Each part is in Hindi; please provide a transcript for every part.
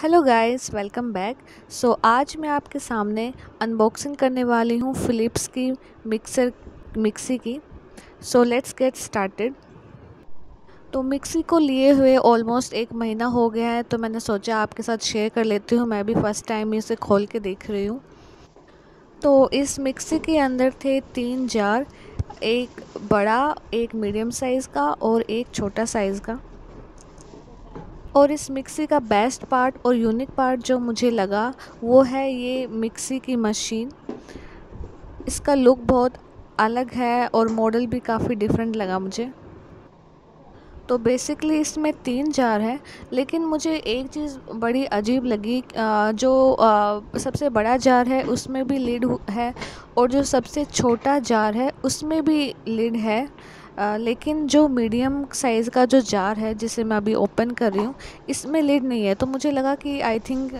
Hello guys welcome back so आज मैं आपके सामने अनबॉक्सिंग करने वाली हूँ फ़िलिप्स की मिक्सर मिक्सी की। सो लेट्स गेट स्टार्टेड तो मिक्सी को लिए हुए ऑलमोस्ट एक महीना हो गया है तो मैंने सोचा आपके साथ शेयर कर लेती हूँ। मैं भी फ़र्स्ट टाइम इसे खोल के देख रही हूँ। तो इस मिक्सी के अंदर थे तीन जार, एक बड़ा, एक मीडियम साइज़ का और एक छोटा साइज़ का। और इस मिक्सी का बेस्ट पार्ट और यूनिक पार्ट जो मुझे लगा, वो है ये मिक्सी की मशीन इसका लुक बहुत अलग है और मॉडल भी काफ़ी डिफरेंट लगा मुझे. तो बेसिकली इसमें तीन जार है, लेकिन मुझे एक चीज़ बड़ी अजीब लगी जो सबसे बड़ा जार है, उसमें भी लीड है, और जो सबसे छोटा जार है, उसमें भी लीड है. लेकिन जो मीडियम साइज़ का जो जार है, जिसे मैं अभी ओपन कर रही हूँ, इसमें लिड नहीं है। तो मुझे लगा कि आई थिंक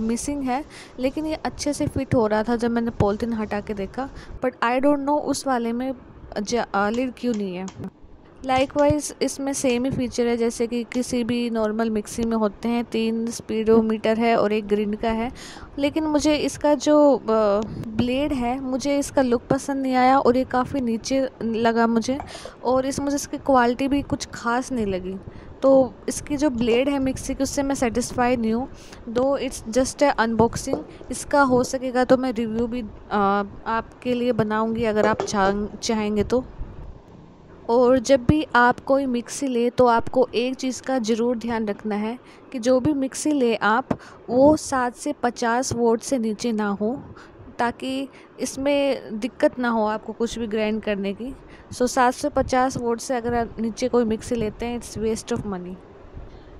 मिसिंग है, लेकिन ये अच्छे से फिट हो रहा था जब मैंने पोलथिन हटा के देखा। बट आई डोंट नो उस वाले में लिड क्यों नहीं है। लाइकवाइज इसमें सेम ही फीचर है जैसे कि किसी भी नॉर्मल मिक्सी में होते हैं तीन स्पीडोमीटर है और एक ग्रिंड का है। लेकिन मुझे इसका जो ब्लेड है मुझे इसका लुक पसंद नहीं आया और ये काफ़ी नीचे लगा मुझे और इस मुझे इसकी क्वालिटी भी कुछ ख़ास नहीं लगी। तो इसकी जो ब्लेड है मिक्सी की उससे मैं सेटिस्फाई नहीं हूँ। दो इट्स जस्ट है अनबॉक्सिंग इसका हो सकेगा तो मैं रिव्यू भी आ, आपके लिए बनाऊँगी अगर आप चाहेंगे तो। और जब भी आप कोई मिक्सी ले तो आपको एक चीज़ का ज़रूर ध्यान रखना है कि जो भी मिक्सी ले आप, वो सात से पचास वोट से नीचे ना हो, ताकि इसमें दिक्कत ना हो आपको कुछ भी ग्राइंड करने की। सो, सात से पचास वोट से अगर आप नीचे कोई मिक्सी लेते हैं, it's waste of money.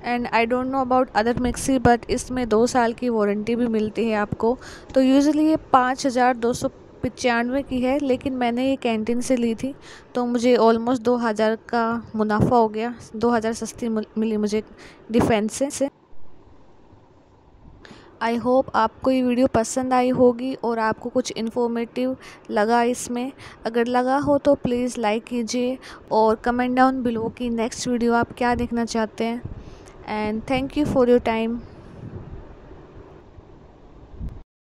And I don't know about other mixie, but इसमें दो साल की वारंटी भी मिलती है आपको। तो यूज़ली ये पाँच हज़ार दो सौ पचानवे की है, लेकिन मैंने ये कैंटीन से ली थी तो मुझे ऑलमोस्ट दो हज़ार का मुनाफा हो गया, दो हज़ार सस्ती मिली मुझे डिफेंस से। आई होप आपको ये वीडियो पसंद आई होगी और आपको कुछ इन्फॉर्मेटिव लगा इसमें। अगर लगा हो तो प्लीज़ लाइक कीजिए और कमेंट डाउन बिलो कि नेक्स्ट वीडियो आप क्या देखना चाहते हैं। And thank you for your time